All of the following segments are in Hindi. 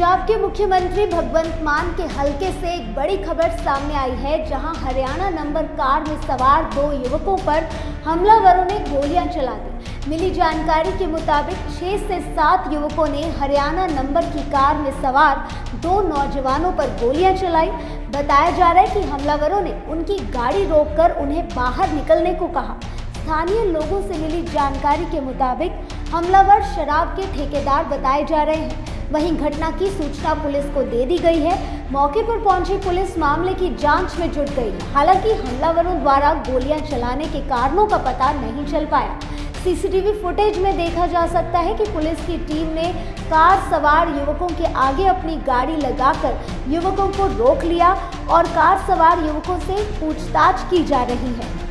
पंजाब के मुख्यमंत्री भगवंत मान के हलके से एक बड़ी खबर सामने आई है, जहाँ हरियाणा नंबर कार में सवार दो युवकों पर हमलावरों ने गोलियाँ चला दी। मिली जानकारी के मुताबिक छह से सात युवकों ने हरियाणा नंबर की कार में सवार दो नौजवानों पर गोलियाँ चलाई। बताया जा रहा है कि हमलावरों ने उनकी गाड़ी रोककर उन्हें बाहर निकलने को कहा। स्थानीय लोगों से मिली जानकारी के मुताबिक हमलावर शराब के ठेकेदार बताए जा रहे हैं। वहीं घटना की सूचना पुलिस को दे दी गई है। मौके पर पहुँची पुलिस मामले की जाँच में जुट गई। हालाँकि हमलावरों द्वारा गोलियाँ चलाने के कारणों का पता नहीं चल पाया। सीसीटीवी फुटेज में देखा जा सकता है कि पुलिस की टीम ने कार सवार युवकों के आगे अपनी गाड़ी लगाकर युवकों को रोक लिया और कार सवार युवकों से पूछताछ की जा रही है।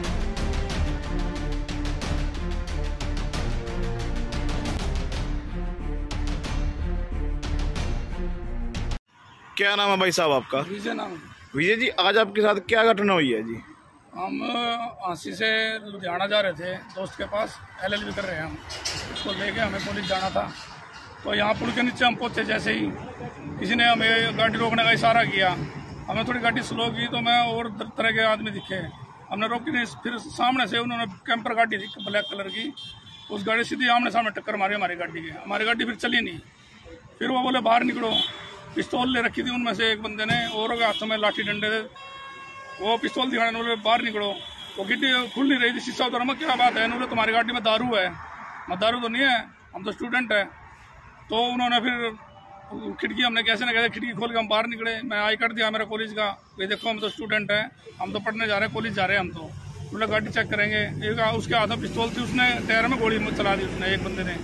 क्या नाम है भाई साहब आपका? विजय नाम। विजय जी आज आपके साथ क्या घटना हुई है जी? हम हांसी से लुधियाना जा रहे थे दोस्त के पास एल एलएलबी कर रहे हैं हम। उसको लेके हमें पुलिस जाना था। तो यहाँ पुल के नीचे हम पहुँचे जैसे ही। किसी ने हमें गाड़ी रोकने का इशारा किया। हमें थोड़ी गाड़ी स्लो की तो मैं और तरह के आदमी दिखे। हमने रोकी नहीं फिर सामने से उन्होंने कैंपर गाड़ी थी ब्लैक कलर की। उस गाड़ी सीधी आमने सामने टक्कर मारी हमारी गाड़ी की। हमारी गाड़ी फिर चली नहीं। फिर वो बोले बाहर निकलो। पिस्तौल ले रखी थी उनमें से एक बंदे ने, और के हाथों में लाठी डंडे थे, वो पिस्तौल दिखाने बोले बाहर निकलो। वो गिट्टी खुल नहीं रही थी, शीशा उधर में क्या बात है? बोले तुम्हारी गाड़ी में दारू है। मैं दारू तो नहीं है, हम तो स्टूडेंट है। तो उन्होंने फिर खिड़की, हमने कैसे ना कैसे खिड़की खोल के हम बाहर निकले। मैं आई कर दिया मेरा कॉलेज का, ये देखो, हम तो स्टूडेंट हैं, हम तो पढ़ने जा रहे हैं कॉलेज जा रहे हैं हम तो। बोले, गाड़ी चेक करेंगे। एक उसके हाथ में पिस्तौल थी, उसने टायर में गोली चला दी उसने, एक बंदे ने।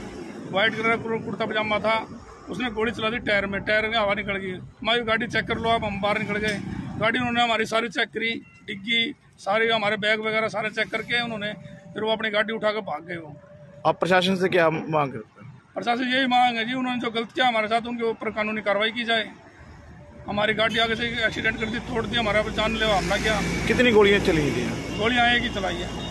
व्हाइट कलर का कुर्ता पजामा था उसने गोली चला दी टायर में टायर में हवा निकल गई। हमारी गाड़ी चेक कर लो आप हम बाहर निकल गए। गाड़ी उन्होंने हमारी सारी चेक करी डिग्गी सारी हमारे बैग वगैरह सारे चेक करके उन्होंने फिर वो अपनी गाड़ी उठा कर भाग गए वो। आप प्रशासन से क्या मांग करते हैं? प्रशासन यही मांग है जी उन्होंने जो गलत किया हमारे साथ उनके ऊपर कानूनी कार्रवाई की जाए। हमारी गाड़ी आगे से एक्सीडेंट कर दी तोड़ दी हमारा जान लेवा हमला किया। कितनी गोलियाँ चली थी गोलियाँ एक ही चलाई है।